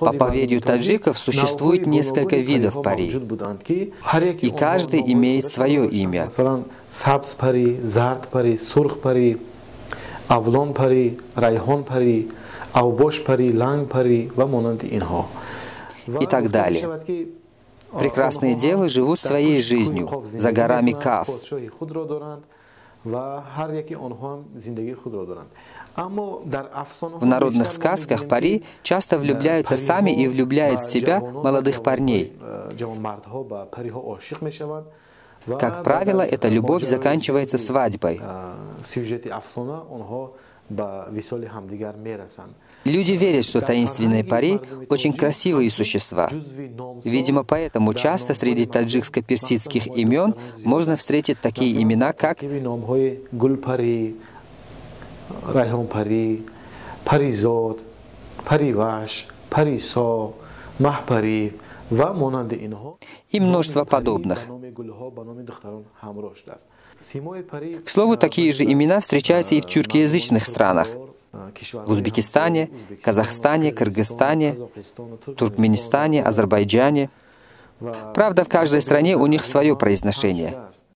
По поверью таджиков существует несколько видов пари, и каждый имеет свое имя. авлон пари, райхон пари, авбош пари, ланг пари. И так далее. Прекрасные девы живут своей жизнью за горами Каф. В народных сказках пари часто влюбляются сами и влюбляют в себя молодых парней. Как правило, эта любовь заканчивается свадьбой. Люди верят, что таинственные пари — очень красивые существа. Видимо, поэтому часто среди таджикско-персидских имен можно встретить такие имена, как Паризот, Париваш, Парисо, Махпари, и множество подобных. К слову, такие же имена встречаются и в тюркоязычных странах. В Узбекистане, Казахстане, Кыргызстане, Туркменистане, Азербайджане. Правда, в каждой стране у них свое произношение.